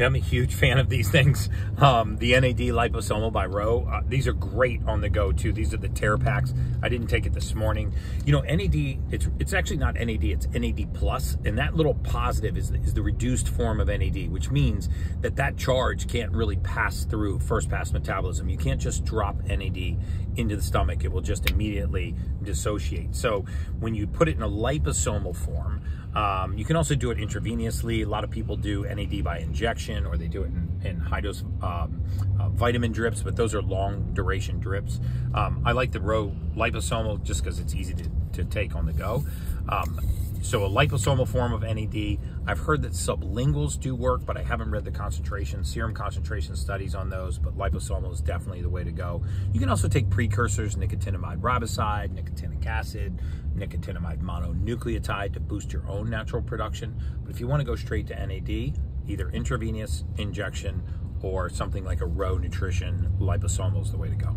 I'm a huge fan of these things. Um, the NAD liposomal by ROH. Uh, these are great on the go too. These are the tear packs. I didn't take it this morning. You know, NAD. It's it's actually not NAD. It's NAD plus, and that little positive is is the reduced form of NAD, which means that that charge can't really pass through first pass metabolism. You can't just drop NAD into the stomach. It will just immediately dissociate. So when you put it in a liposomal form um, you can also do it intravenously. A lot of people do NAD by injection or they do it in, in high dose um, uh, vitamin drips, but those are long duration drips. Um, I like the ROH liposomal just because it's easy to, to take on the go. So a liposomal form of NAD. I've heard that sublinguals do work, but I haven't read the concentration, serum concentration studies on those, but liposomal is definitely the way to go. You can also take precursors, nicotinamide riboside, nicotinic acid, nicotinamide mononucleotide to boost your own natural production. But if you want to go straight to NAD, either intravenous injection or something like a ROH Nutrition liposomal is the way to go.